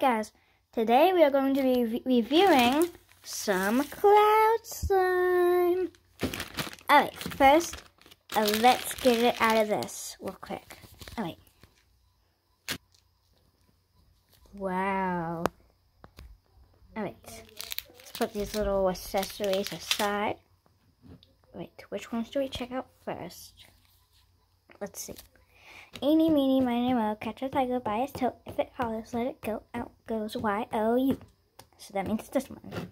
Guys, today we are going to be re reviewing some cloud slime. Alright, first, uh, let's get it out of this real quick. Alright. Wow. Alright, let's put these little accessories aside. Wait, which ones do we check out first? Let's see. Eeny, meeny, miny, moe, catch a tiger by its tail. If it hollers, let it go. Out goes Y-O-U. So that means this one.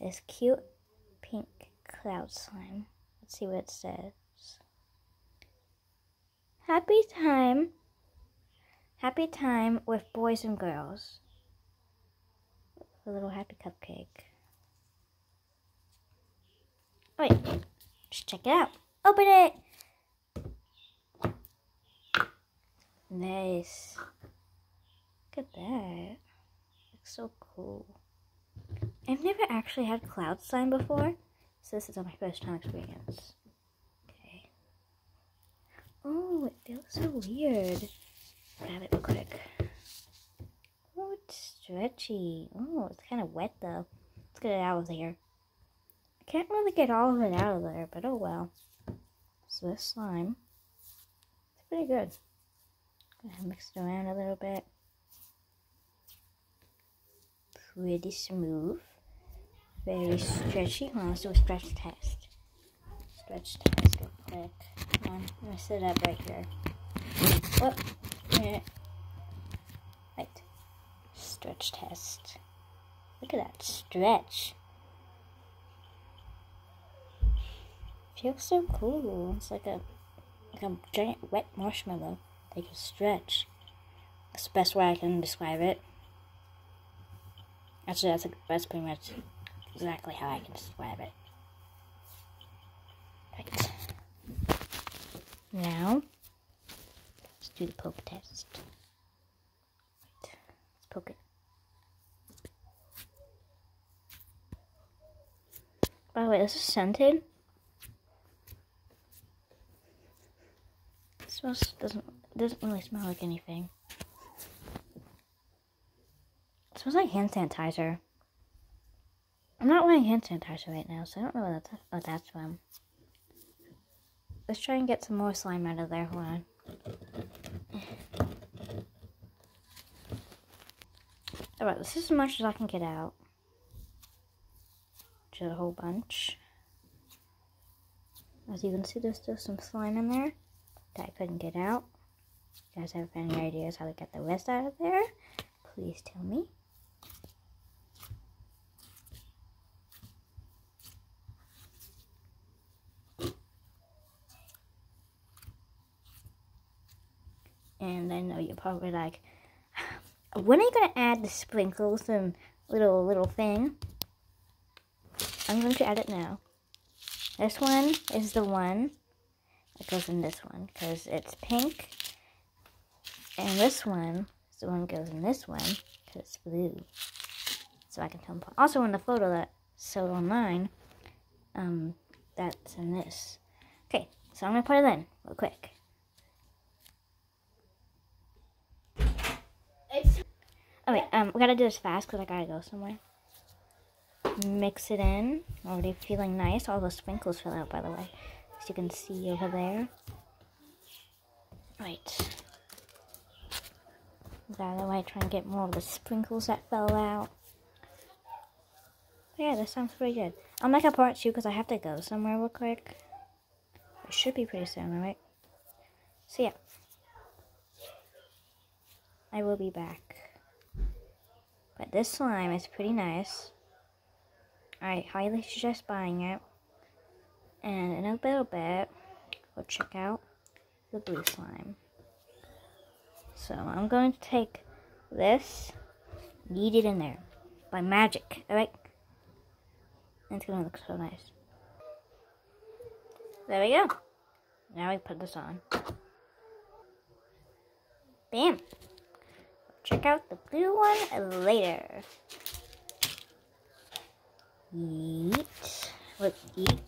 This cute pink cloud slime. Let's see what it says. Happy time. Happy time with boys and girls. A little happy cupcake. Wait, just check it out. Open it! Nice. Look at that. Looks so cool. I've never actually had cloud slime before, so this is my first time experience. Okay. Oh, it feels so weird. Grab it quick. Oh, it's stretchy. Oh, it's kind of wet though. Let's get it out of here. I can't really get all of it out of there, but oh well. So this slime, it's pretty good. Mix it around a little bit. Pretty smooth. Very stretchy. Oh, Hold on, let's do a stretch test. Stretch test real quick. Come on, I'm gonna sit up right here. Whoop. Yeah. Right. Stretch test. Look at that stretch. Feels so cool. It's like a like a giant wet marshmallow. They can stretch. That's the best way I can describe it. Actually, that's, a, that's pretty much exactly how I can describe it. Right. Now, let's do the poke test. Right. Let's poke it. By the way, this is scented. This smells doesn't it doesn't really smell like anything. It smells like hand sanitizer. I'm not wearing hand sanitizer right now, so I don't know what that's, what that's from. Let's try and get some more slime out of there. Hold on. Alright, this is as much as I can get out. Just a whole bunch. As you can see, there's still some slime in there that I couldn't get out you guys have any ideas how to get the rest out of there, please tell me. And I know you're probably like, when are you going to add the sprinkles and little, little thing? I'm going to add it now. This one is the one that goes in this one because it's pink and this one, the one goes in this one, because it's blue. So I can tell them. Also, in the photo that sold online, um, that's in this. Okay, so I'm going to put it in real quick. Oh wait, um, we gotta do this fast because I gotta go somewhere. Mix it in. Already feeling nice. All the sprinkles fell out, by the way. As you can see over there. Right out of the way, try and get more of the sprinkles that fell out. But yeah, this sounds pretty good. I'll make a part two because I have to go somewhere real quick. It should be pretty soon, alright? So yeah. I will be back. But this slime is pretty nice. I highly suggest buying it. And in a little bit, we'll check out the blue slime. So I'm going to take this, knead it in there by magic, alright? It's to look so nice. There we go. Now we put this on. Bam! Check out the blue one later. Eat. Let's eat